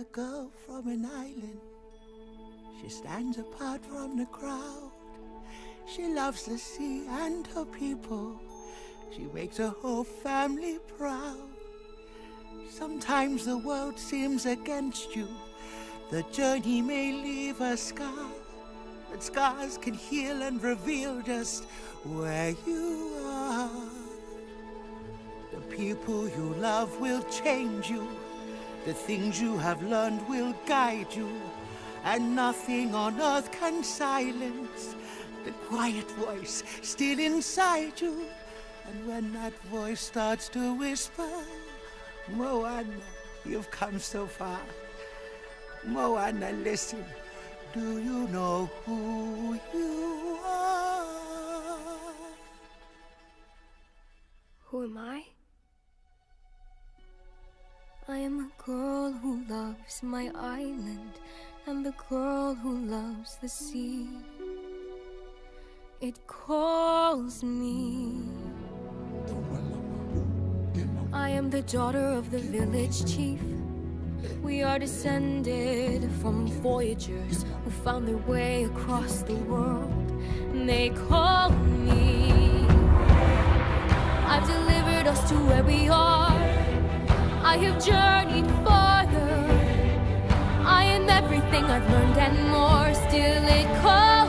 a girl from an island. She stands apart from the crowd. She loves the sea and her people. She makes her whole family proud. Sometimes the world seems against you. The journey may leave a scar, but scars can heal and reveal just where you are. The people you love will change you. The things you have learned will guide you. And nothing on earth can silence the quiet voice still inside you. And when that voice starts to whisper, Moana, you've come so far. Moana, listen. Do you know who you are? Who am I? I am a girl who loves my island and the girl who loves the sea. It calls me. I am the daughter of the village chief. We are descended from voyagers who found their way across the world. And they call me. I've delivered us to where we are. Have journeyed farther. I am everything I've learned and more. Still, it calls.